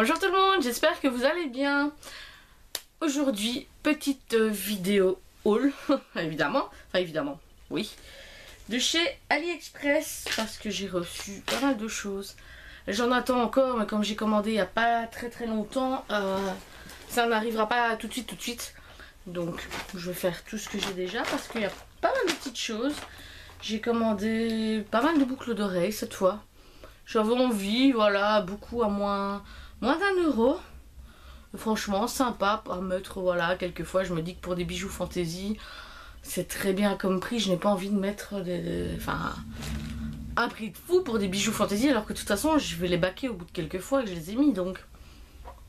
Bonjour tout le monde, j'espère que vous allez bien. Aujourd'hui, petite vidéo haul, évidemment, enfin évidemment, oui, de chez AliExpress parce que j'ai reçu pas mal de choses. J'en attends encore, mais comme j'ai commandé il n'y a pas très très longtemps, euh, ça n'arrivera pas tout de suite tout de suite. Donc je vais faire tout ce que j'ai déjà parce qu'il y a pas mal de petites choses. J'ai commandé pas mal de boucles d'oreilles cette fois. J'avais envie, voilà, beaucoup à moins, moins d'un euro. Franchement, sympa à mettre, voilà, quelquefois je me dis que pour des bijoux fantaisie, c'est très bien comme prix. Je n'ai pas envie de mettre enfin, un prix de fou pour des bijoux fantaisie alors que de toute façon, je vais les baquer au bout de quelques fois que je les ai mis. Donc,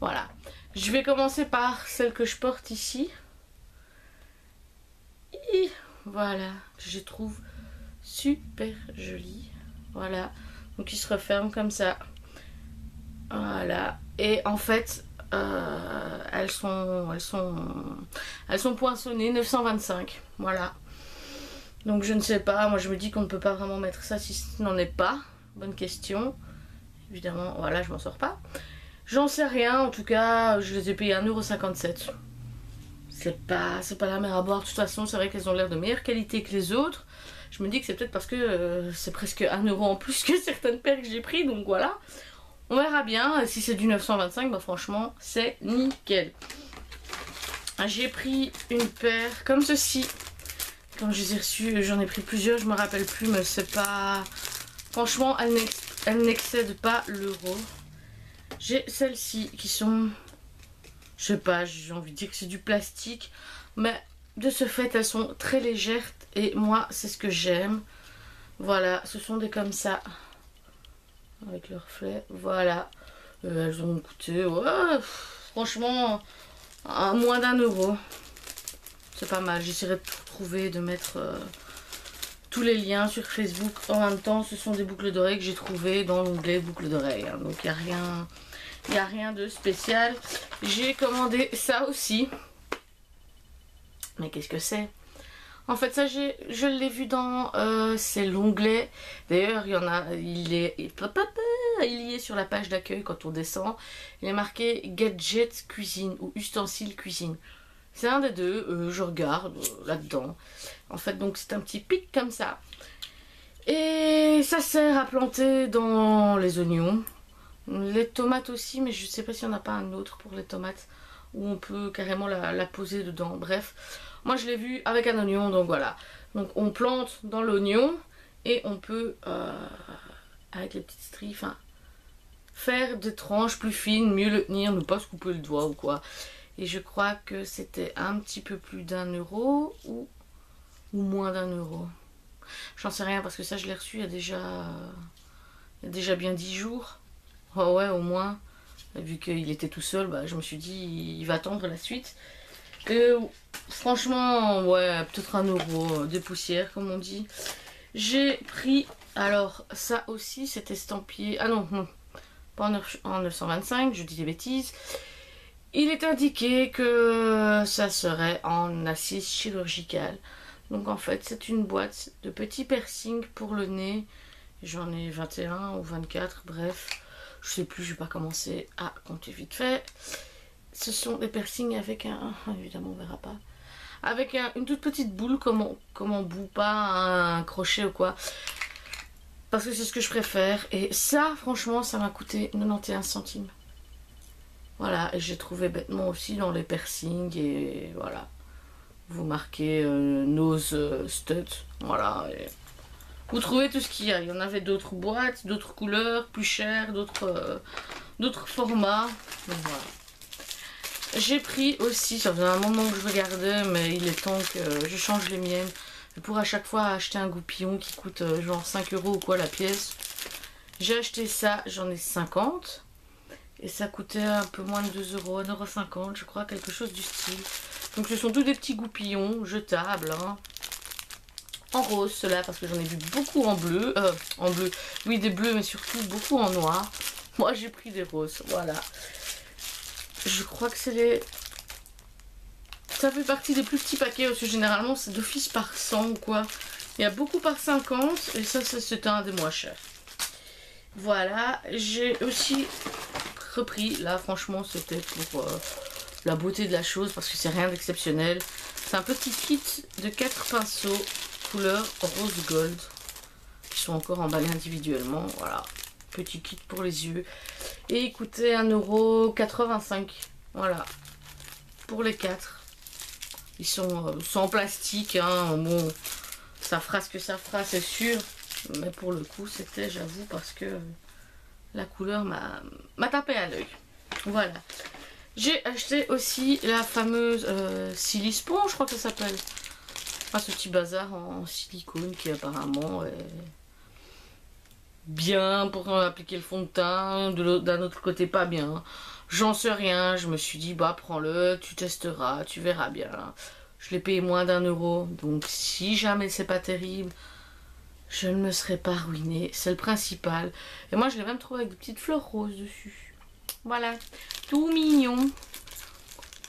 voilà. Je vais commencer par celle que je porte ici. Et voilà, je trouve super jolie. Voilà. Donc il se referme comme ça. Voilà. Et en fait, euh, elles sont elles sont poinçonnées 925. Voilà. Donc je ne sais pas, moi je me dis qu'on ne peut pas vraiment mettre ça si ce n'en est pas. Bonne question. Évidemment, voilà, je m'en sors pas. J'en sais rien, en tout cas, je les ai payés 1,57€. C'est pas, pas la mer à boire, de toute façon, c'est vrai qu'elles ont l'air de meilleure qualité que les autres je me dis que c'est peut-être parce que euh, c'est presque 1 euro en plus que certaines paires que j'ai pris, donc voilà. On verra bien, si c'est du 925, bah franchement, c'est nickel. J'ai pris une paire comme ceci. Quand je les ai reçues, j'en ai pris plusieurs, je me rappelle plus, mais c'est pas... Franchement, elles n'excèdent pas l'euro. J'ai celles-ci qui sont... Je sais pas, j'ai envie de dire que c'est du plastique, mais de ce fait, elles sont très légères et moi, c'est ce que j'aime. Voilà, ce sont des comme ça. Avec leur reflet. Voilà. Euh, elles ont coûté, franchement, à moins d'un euro. C'est pas mal. J'essaierai de trouver, de mettre euh, tous les liens sur Facebook. En même temps, ce sont des boucles d'oreilles que j'ai trouvées dans l'onglet boucles d'oreilles. Hein. Donc, il n'y a rien de spécial. J'ai commandé ça aussi. Mais qu'est-ce que c'est? En fait, ça, je l'ai vu dans... Euh, c'est l'onglet. D'ailleurs, il y en a... Il est... Il est sur la page d'accueil quand on descend. Il est marqué Gadget Cuisine ou Ustensile Cuisine. C'est un des deux. Euh, je regarde euh, là-dedans. En fait, donc, c'est un petit pic comme ça. Et ça sert à planter dans les oignons. Les tomates aussi, mais je ne sais pas s'il n'y en a pas un autre pour les tomates. Où on peut carrément la poser dedans. Bref. Moi je l'ai vu avec un oignon, donc voilà. Donc on plante dans l'oignon et on peut, euh, avec les petites stries, enfin, faire des tranches plus fines, mieux le tenir, ne pas se couper le doigt ou quoi. Et je crois que c'était un petit peu plus d'un euro ou, ou moins d'un euro. J'en sais rien parce que ça je l'ai reçu il y a déjà, il y a déjà bien 10 jours. Oh ouais, au moins. Vu qu'il était tout seul, bah, je me suis dit, il va attendre la suite. Et franchement, ouais, peut-être un euro, euh, des poussières comme on dit. J'ai pris, alors ça aussi, cet estampillé, ah non, non, pas en 925, je dis des bêtises. Il est indiqué que ça serait en assise chirurgicale. Donc en fait, c'est une boîte de petits piercings pour le nez. J'en ai 21 ou 24, bref. Je sais plus, je vais pas commencer à compter vite fait ce sont des piercings avec un... Évidemment, on verra pas. Avec une toute petite boule, comme on, comme on pas un crochet ou quoi. Parce que c'est ce que je préfère. Et ça, franchement, ça m'a coûté 91 centimes. Voilà, et j'ai trouvé bêtement aussi dans les piercings. Et voilà. Vous marquez euh, nose euh, stud. Voilà. vous trouvez tout ce qu'il y a. Il y en avait d'autres boîtes, d'autres couleurs, plus chères, d'autres euh, d'autres formats. voilà. J'ai pris aussi, ça faisait un moment que je regardais, mais il est temps que je change les miennes. Pour à chaque fois acheter un goupillon qui coûte euh, genre 5 euros ou quoi la pièce. J'ai acheté ça, j'en ai 50. Et ça coûtait un peu moins de 2 euros, 1,50€ je crois, quelque chose du style. Donc ce sont tous des petits goupillons jetables. Hein. En rose, cela, parce que j'en ai vu beaucoup en bleu. Euh, en bleu. Oui, des bleus, mais surtout beaucoup en noir. Moi, j'ai pris des roses. Voilà. Je crois que c'est les... Ça fait partie des plus petits paquets parce que généralement c'est d'office par 100 ou quoi. Il y a beaucoup par 50 et ça, c'est un des moins chers. Voilà, j'ai aussi être pris. Là, franchement, c'était pour euh, la beauté de la chose parce que c'est rien d'exceptionnel. C'est un petit kit de 4 pinceaux couleur rose gold qui sont encore emballés individuellement. Voilà, petit kit pour les yeux. Et il coûtait 1,85€. Voilà, pour les 4. Ils sont euh, sans plastique, hein. bon, ça fera ce que ça fera, c'est sûr. Mais pour le coup, c'était, j'avoue, parce que la couleur m'a tapé à l'œil. Voilà. J'ai acheté aussi la fameuse euh, Silispon, je crois que ça s'appelle. Enfin, ce petit bazar en silicone qui apparemment est bien pour appliquer le fond de teint. D'un autre côté, pas bien. J'en sais rien. Je me suis dit, bah prends-le, tu testeras, tu verras bien. Je l'ai payé moins d'un euro. Donc si jamais c'est pas terrible, je ne me serais pas ruinée. C'est le principal. Et moi, je l'ai même trouvé avec des petites fleurs roses dessus. Voilà. Tout mignon.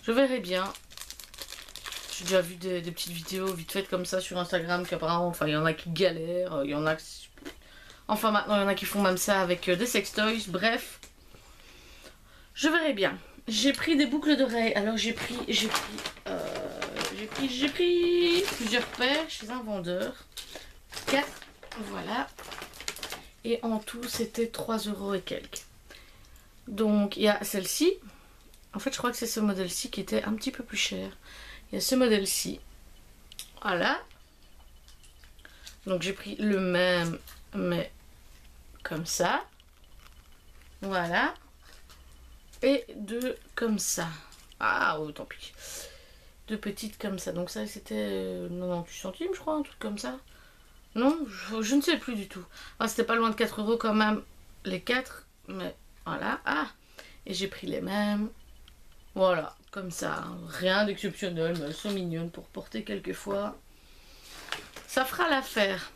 Je verrai bien. J'ai déjà vu des, petites vidéos vite faites comme ça sur Instagram qu'apparemment, enfin, il y en a qui galèrent. Il y en a Enfin, maintenant, il y en a qui font même ça avec euh, des sextoys. Bref. Je verrai bien. J'ai pris des boucles d'oreilles. Alors, j'ai pris... J'ai pris... Euh, j'ai pris... J'ai pris plusieurs paires chez un vendeur. 4 voilà. Et en tout, c'était 3 euros et quelques. Donc, il y a celle-ci. En fait, je crois que c'est ce modèle-ci qui était un petit peu plus cher. Il y a ce modèle-ci. Voilà. Donc, j'ai pris le même, mais comme ça. Voilà. Et deux comme ça. Ah, oh, tant pis. Deux petites comme ça. Donc ça, c'était 98 euh, centimes, je crois, un truc comme ça. Non, je, ne sais plus du tout. Ah, c'était pas loin de 4 euros quand même, les 4. Mais voilà. Ah Et j'ai pris les mêmes. Voilà, comme ça. Rien d'exceptionnel, mais elles sont mignonnes pour porter quelquefois. Ça fera l'affaire.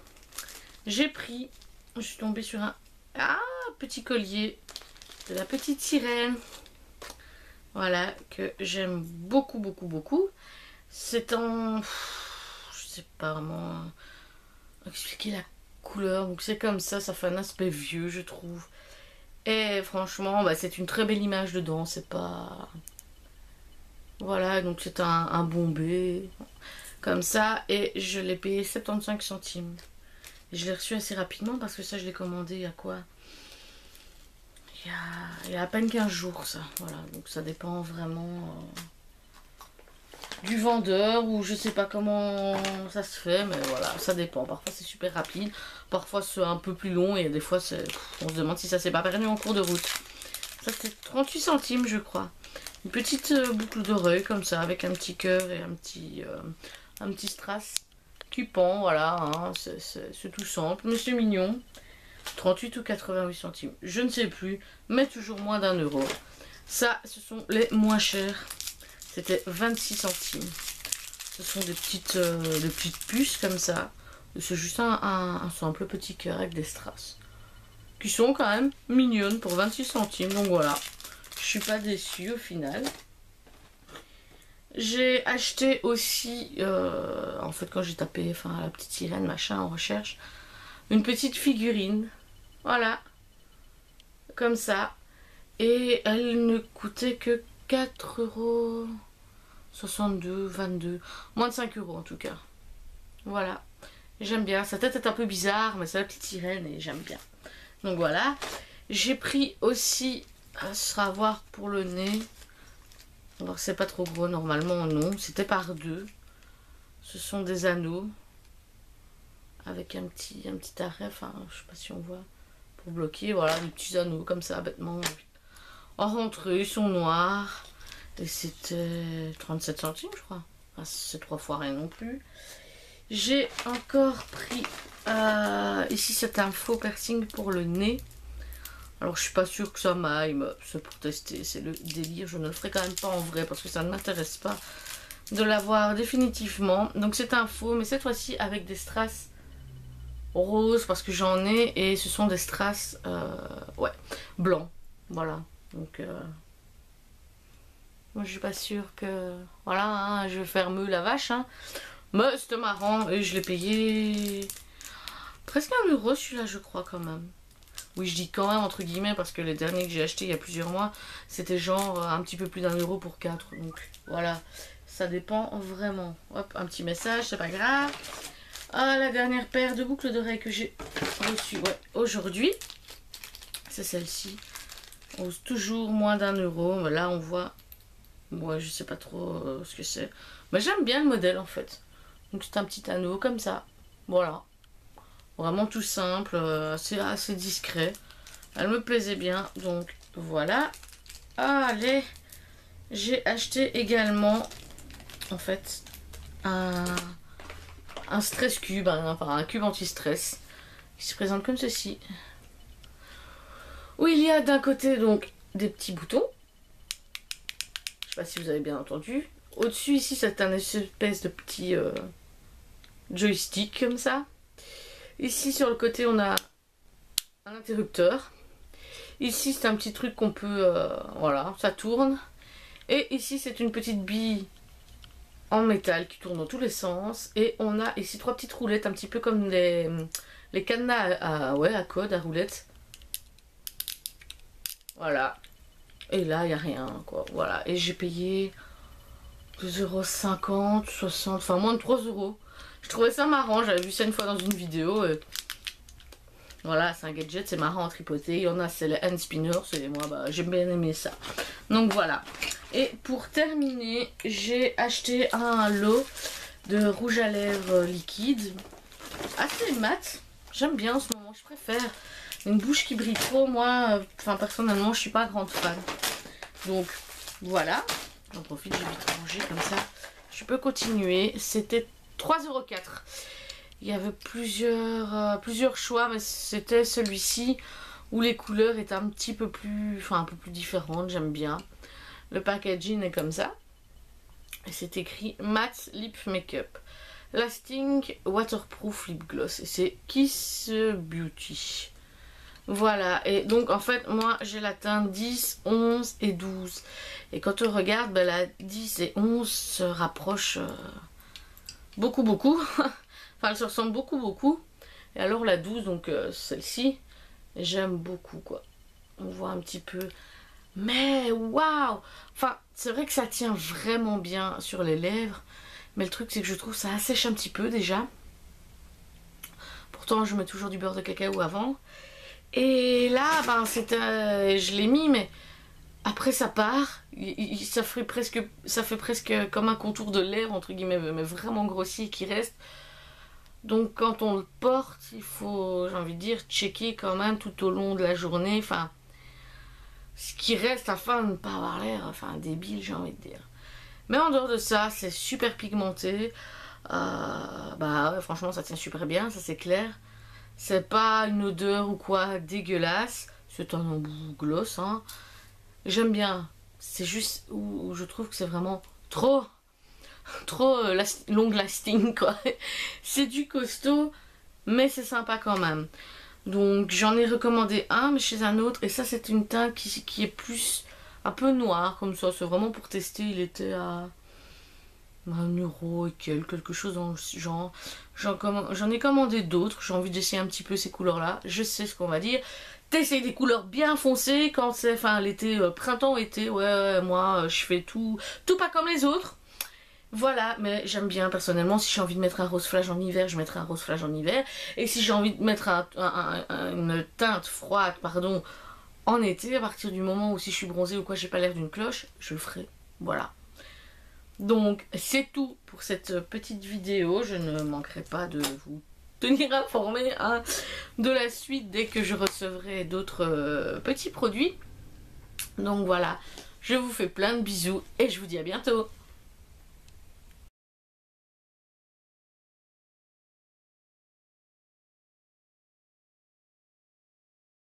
J'ai pris... Je suis tombée sur un ah, petit collier de la petite sirène. Voilà, que j'aime beaucoup, beaucoup, beaucoup. C'est en... Je sais pas vraiment expliquer la couleur. Donc c'est comme ça, ça fait un aspect vieux, je trouve. Et franchement, bah, c'est une très belle image dedans. C'est pas... Voilà, donc c'est un, un bombé. Comme ça. Et je l'ai payé 75 centimes. Je l'ai reçu assez rapidement parce que ça, je l'ai commandé quoi il y, a, il y, a, à peine 15 jours, ça. Voilà, donc ça dépend vraiment... Euh, du vendeur ou je sais pas comment ça se fait mais voilà ça dépend. Parfois c'est super rapide parfois c'est un peu plus long et des fois on se demande si ça s'est pas perdu en cours de route. Ça c'est 38 centimes je crois. Une petite euh, boucle d'oreille comme ça avec un petit cœur et un petit euh, un petit strass qui pend voilà hein, c'est tout simple mais c'est mignon 38 ou 88 centimes je ne sais plus mais toujours moins d'un euro ça ce sont les moins chers c'était 26 centimes. Ce sont des petites, euh, petites puces comme ça. C'est juste un, simple petit cœur avec des strass. Qui sont quand même mignonnes pour 26 centimes. Donc voilà. Je suis pas déçue au final. J'ai acheté aussi, euh, en fait quand j'ai tapé enfin, la petite sirène machin en recherche, une petite figurine. Voilà. Comme ça. Et elle ne coûtait que 4 euros 62, 22, moins de 5 euros en tout cas. Voilà. J'aime bien. Sa tête est un peu bizarre, mais c'est la petite sirène et j'aime bien. Donc voilà. J'ai pris aussi, euh, ce sera voir pour le nez. C'est pas trop gros normalement, non. C'était par deux. Ce sont des anneaux. Avec un petit, un arrêt, enfin je sais pas si on voit. Pour bloquer, voilà, des petits anneaux comme ça, bêtement. En rentrée, ils sont noirs. Et c'était 37 centimes, je crois. c'est trois fois rien non plus. J'ai encore pris euh, ici c'est un faux piercing pour le nez. Alors je suis pas sûre que ça m'aille, mais c'est pour tester, c'est le délire. Je ne le ferai quand même pas en vrai parce que ça ne m'intéresse pas de l'avoir définitivement. Donc c'est un faux, mais cette fois-ci avec des strass roses parce que j'en ai et ce sont des strass euh, ouais, blancs. Voilà, donc euh, moi, je suis pas sûre que... Voilà, hein, je vais faire la vache. Hein. Mais c'était marrant. Et je l'ai payé... Presque un euro celui-là, je crois, quand même. Oui, je dis quand même entre guillemets parce que les derniers que j'ai achetés il y a plusieurs mois, c'était genre un petit peu plus d'un euro pour 4. Donc voilà, ça dépend vraiment. Hop, un petit message, c'est pas grave. Ah, la dernière paire de boucles d'oreilles que j'ai reçue aujourd'hui, c'est celle-ci. On toujours moins d'un euro. Là, on voit. Moi, je sais pas trop euh, ce que c'est. Mais j'aime bien le modèle en fait. Donc, c'est un petit anneau comme ça. Voilà. Vraiment tout simple, euh, assez, discret. Elle me plaisait bien, donc voilà. Allez, j'ai acheté également, en fait, un, un stress cube, enfin un cube anti-stress, qui se présente comme ceci. Où il y a d'un côté donc des petits boutons. Je sais pas si vous avez bien entendu. Au-dessus ici, c'est un espèce de petit euh, joystick comme ça. Ici sur le côté on a un interrupteur. Ici c'est un petit truc qu'on peut... Euh, voilà, ça tourne. Et ici c'est une petite bille en métal qui tourne dans tous les sens. Et on a ici trois petites roulettes, un petit peu comme les, les cadenas à, ouais, à code, à roulettes. Voilà. Et là, il n'y a rien, quoi. Voilà. Et j'ai payé 2,50€, 60, enfin moins de 3 euros. Je trouvais ça marrant, j'avais vu ça une fois dans une vidéo. Voilà, c'est un gadget, c'est marrant à tripoter. Il y en a, c'est les hand spinners, c'est moi, bah, j'ai bien aimé ça. Donc voilà. Et pour terminer, j'ai acheté un lot de rouge à lèvres liquide. Assez mat. J'aime bien en ce moment, je préfère. Une bouche qui brille trop, moi, enfin personnellement, je suis pas grande fan. Donc voilà. J'en profite, j'ai vite rangé comme ça. Je peux continuer. C'était 3,04€. Il y avait plusieurs, euh, plusieurs choix, mais c'était celui-ci où les couleurs étaient un petit peu plus, enfin un peu plus différentes, j'aime bien. Le packaging est comme ça. Et c'est écrit Matte Lip Makeup. Lasting Waterproof Lip Gloss. Et c'est Kiss Beauty. Voilà, et donc en fait, moi j'ai la teinte 10, 11 et 12. Et quand on regarde, ben, la 10 et 11 se rapprochent euh, beaucoup beaucoup. enfin elle se ressemble beaucoup beaucoup. Et alors la 12, donc euh, celle-ci, j'aime beaucoup quoi. On voit un petit peu. Mais waouh Enfin, c'est vrai que ça tient vraiment bien sur les lèvres. Mais le truc c'est que je trouve ça assèche un petit peu déjà. Pourtant je mets toujours du beurre de cacao avant. Et là, ben, c'était, je l'ai mis, mais après ça part, ça fait presque, ça fait presque comme un contour de lèvres entre guillemets, mais vraiment grossier qui reste. Donc quand on le porte, il faut, j'ai envie de dire, checker quand même tout au long de la journée. Enfin, ce qui reste afin de ne pas avoir l'air, enfin débile, j'ai envie de dire. Mais en dehors de ça, c'est super pigmenté. Euh, bah franchement, ça tient super bien, ça c'est clair. C'est pas une odeur ou quoi dégueulasse. C'est un embout gloss, hein. J'aime bien. C'est juste où, je trouve que c'est vraiment trop, trop euh, long lasting, quoi. c'est du costaud, mais c'est sympa quand même. Donc j'en ai recommandé un, mais chez un autre. Et ça, c'est une teinte qui, qui est plus un peu noire, comme ça. C'est vraiment pour tester. Il était à un euro et quelque chose dans le genre. J'en ai commandé d'autres. J'ai envie d'essayer un petit peu ces couleurs-là. Je sais ce qu'on va dire t'essayes des couleurs bien foncées quand c'est enfin l'été euh, printemps été ouais, moi euh, je fais tout tout pas comme les autres voilà, mais j'aime bien personnellement, si j'ai envie de mettre un rose flash en hiver, je mettrai un rose flash en hiver. Et si j'ai envie de mettre une teinte froide, pardon, en été, à partir du moment où si je suis bronzée ou quoi, j'ai pas l'air d'une cloche, je le ferai. Voilà. Donc, c'est tout pour cette petite vidéo. Je ne manquerai pas de vous tenir informé hein, de la suite dès que je recevrai d'autres euh, petits produits. Donc voilà, je vous fais plein de bisous et je vous dis à bientôt